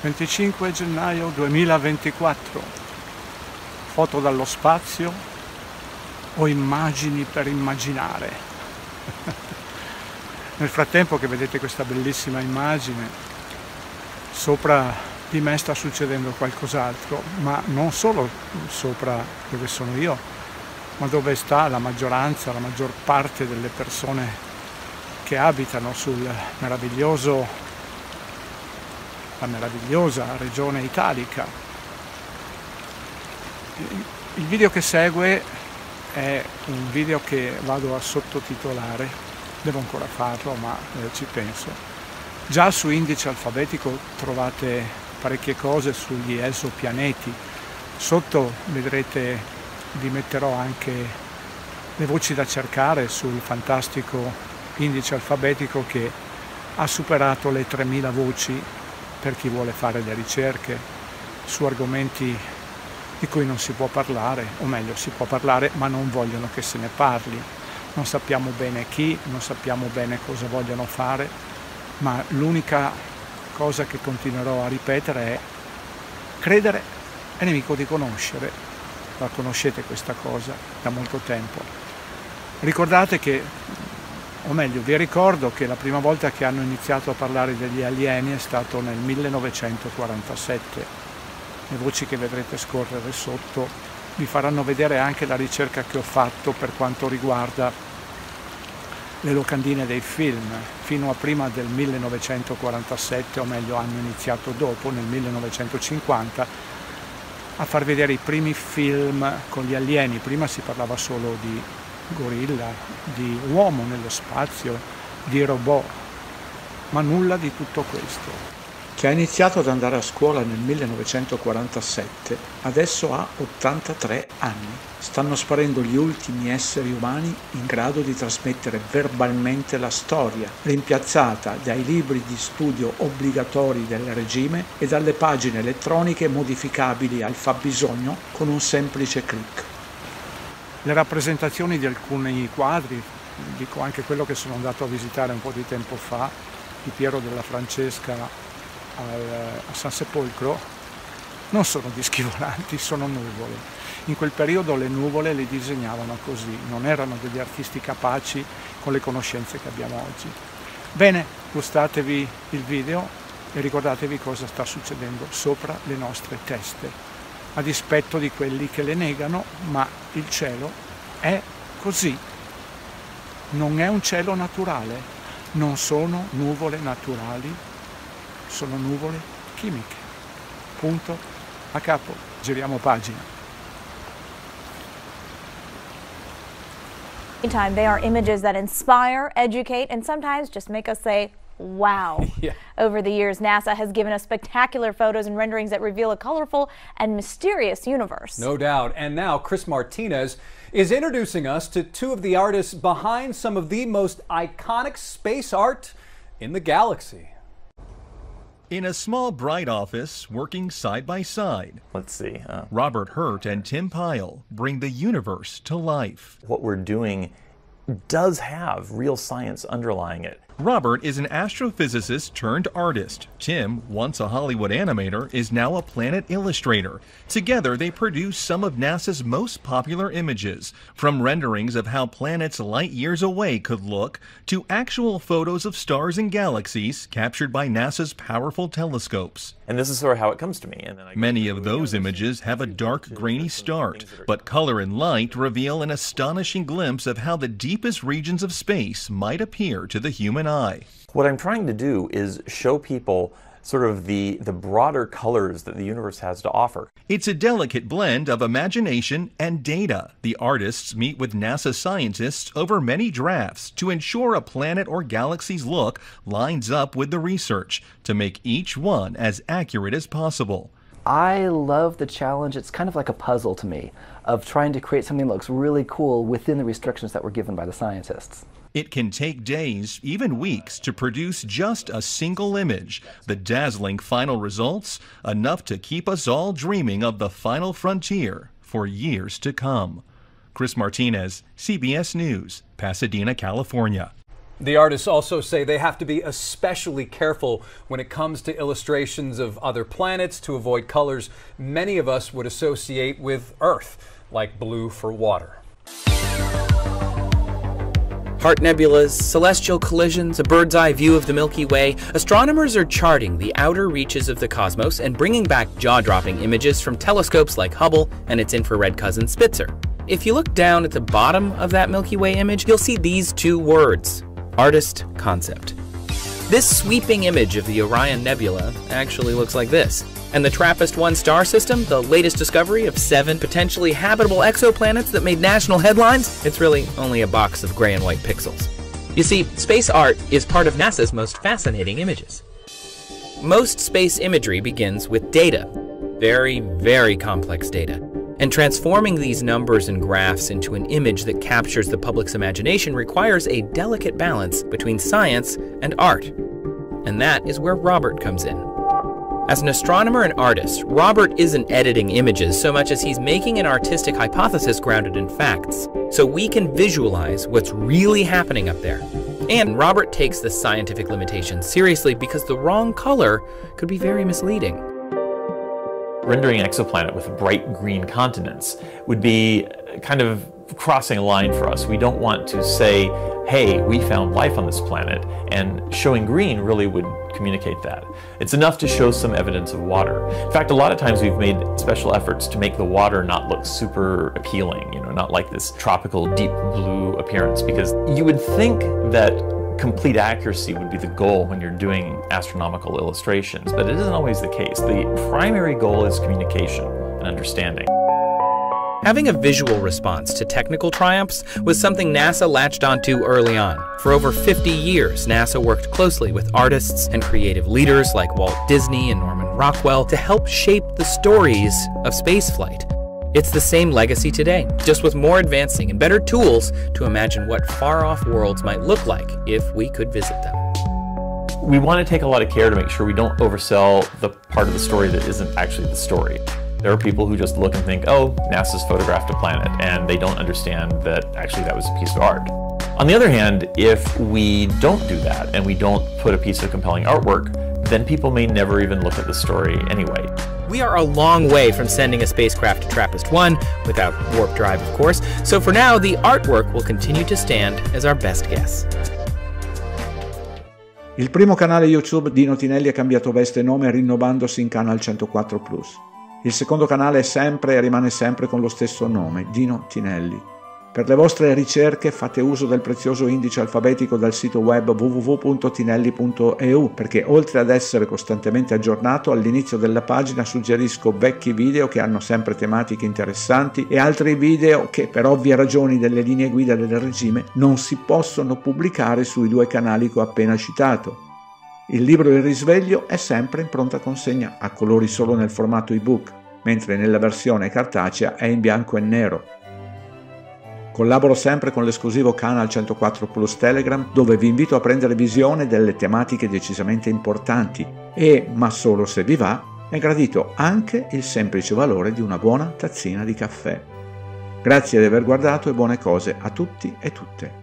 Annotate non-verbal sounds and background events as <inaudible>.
25 gennaio 2024. Foto dallo spazio o immagini per immaginare. <laughs> Nel frattempo che vedete questa bellissima immagine, sopra di me sta succedendo qualcos'altro, ma non solo sopra dove sono io, ma dove sta la maggioranza, la maggior parte delle persone che abitano sul meraviglioso, la meravigliosa regione italica. Il video che segue è un video che vado a sottotitolare, devo ancora farlo ma eh, ci penso. Già su indice alfabetico trovate parecchie cose sugli esopianeti, sotto vedrete vi metterò anche le voci da cercare sul fantastico indice alfabetico che ha superato le 3000 voci per chi vuole fare le ricerche su argomenti di cui non si può parlare, o meglio si può parlare ma non vogliono che se ne parli. Non sappiamo bene chi, non sappiamo bene cosa vogliono fare, ma l'unica cosa che continuerò a ripetere è credere è nemico di conoscere. La conoscete questa cosa da molto tempo. Ricordate che, o meglio, vi ricordo che la prima volta che hanno iniziato a parlare degli alieni è stato nel 1947 le voci che vedrete scorrere sotto vi faranno vedere anche la ricerca che ho fatto per quanto riguarda le locandine dei film. Fino a prima del 1947, o meglio hanno iniziato dopo, nel 1950, a far vedere i primi film con gli alieni. Prima si parlava solo di gorilla, di uomo nello spazio, di robot, ma nulla di tutto questo che ha iniziato ad andare a scuola nel 1947, adesso ha 83 anni. Stanno sparendo gli ultimi esseri umani in grado di trasmettere verbalmente la storia, rimpiazzata dai libri di studio obbligatori del regime e dalle pagine elettroniche modificabili al fabbisogno con un semplice clic. Le rappresentazioni di alcuni quadri, dico anche quello che sono andato a visitare un po' di tempo fa, di Piero della Francesca al, a San Sepolcro non sono dischi <laughs> volanti, sono nuvole. In quel periodo le nuvole le disegnavano così, non erano degli artisti capaci con le conoscenze che abbiamo oggi. Bene, gustatevi il video e ricordatevi cosa sta succedendo sopra le nostre teste, a dispetto di quelli che le negano, ma il cielo è così. Non è un cielo naturale, non sono nuvole naturali sono nuvole chimiche. Punto a capo. Giriamo pagina. Meantime, they are images that inspire, educate, and sometimes just make us say, wow. <laughs> yeah. Over the years, NASA has given us spectacular photos and renderings that reveal a colorful and mysterious universe. No doubt. And now Chris Martinez is introducing us to two of the artists behind some of the most iconic space art in the galaxy. In a small, bright office, working side by side. Let's see. Uh, Robert Hurt and Tim Pyle bring the universe to life. What we're doing does have real science underlying it. Robert is an astrophysicist turned artist. Tim, once a Hollywood animator, is now a planet illustrator. Together, they produce some of NASA's most popular images, from renderings of how planets light years away could look to actual photos of stars and galaxies captured by NASA's powerful telescopes. And this is sort of how it comes to me. Many of those images have a dark, grainy start, but color and light reveal an astonishing glimpse of how the deepest regions of space might appear to the human eye. What I'm trying to do is show people sort of the, the broader colors that the universe has to offer. It's a delicate blend of imagination and data. The artists meet with NASA scientists over many drafts to ensure a planet or galaxy's look lines up with the research to make each one as accurate as possible. I love the challenge. It's kind of like a puzzle to me of trying to create something that looks really cool within the restrictions that were given by the scientists. It can take days, even weeks, to produce just a single image. The dazzling final results, enough to keep us all dreaming of the final frontier for years to come. Chris Martinez, CBS News, Pasadena, California. The artists also say they have to be especially careful when it comes to illustrations of other planets to avoid colors many of us would associate with Earth, like blue for water. Heart nebulas, celestial collisions, a bird's eye view of the Milky Way, astronomers are charting the outer reaches of the cosmos and bringing back jaw dropping images from telescopes like Hubble and its infrared cousin Spitzer. If you look down at the bottom of that Milky Way image, you'll see these two words artist concept. This sweeping image of the Orion Nebula actually looks like this. And the TRAPPIST-1 star system, the latest discovery of seven potentially habitable exoplanets that made national headlines, it's really only a box of gray and white pixels. You see, space art is part of NASA's most fascinating images. Most space imagery begins with data. Very, very complex data. And transforming these numbers and graphs into an image that captures the public's imagination requires a delicate balance between science and art. And that is where Robert comes in. As an astronomer and artist, Robert isn't editing images so much as he's making an artistic hypothesis grounded in facts, so we can visualize what's really happening up there. And Robert takes the scientific limitations seriously because the wrong color could be very misleading. Rendering an exoplanet with bright green continents would be kind of crossing a line for us. We don't want to say, hey, we found life on this planet, and showing green really would communicate that. It's enough to show some evidence of water. In fact, a lot of times we've made special efforts to make the water not look super appealing, you know, not like this tropical deep blue appearance, because you would think that complete accuracy would be the goal when you're doing astronomical illustrations, but it isn't always the case. The primary goal is communication and understanding. Having a visual response to technical triumphs was something NASA latched onto early on. For over 50 years, NASA worked closely with artists and creative leaders like Walt Disney and Norman Rockwell to help shape the stories of spaceflight. It's the same legacy today, just with more advancing and better tools to imagine what far off worlds might look like if we could visit them. We want to take a lot of care to make sure we don't oversell the part of the story that isn't actually the story. There are people who just look and think, oh, NASA's photographed a planet, and they don't understand that actually that was a piece of art. On the other hand, if we don't do that and we don't put a piece of compelling artwork, then people may never even look at the story anyway. We are a long way from sending a spacecraft to TRAPPIST-1, without warp drive of course, so for now the artwork will continue to stand as our best guess. Il primo canale YouTube Dino Tinelli ha cambiato veste e nome rinnovandosi in Canal 104 Il secondo canale è sempre e rimane sempre con lo stesso nome, Dino Tinelli. Per le vostre ricerche fate uso del prezioso indice alfabetico dal sito web www.tinelli.eu perché oltre ad essere costantemente aggiornato all'inizio della pagina suggerisco vecchi video che hanno sempre tematiche interessanti e altri video che per ovvie ragioni delle linee guida del regime non si possono pubblicare sui due canali che ho appena citato. Il libro Il risveglio è sempre in pronta consegna a colori solo nel formato ebook, mentre nella versione cartacea è in bianco e nero. Collaboro sempre con l'esclusivo Canal 104 Plus Telegram dove vi invito a prendere visione delle tematiche decisamente importanti e, ma solo se vi va, è gradito anche il semplice valore di una buona tazzina di caffè. Grazie di aver guardato e buone cose a tutti e tutte.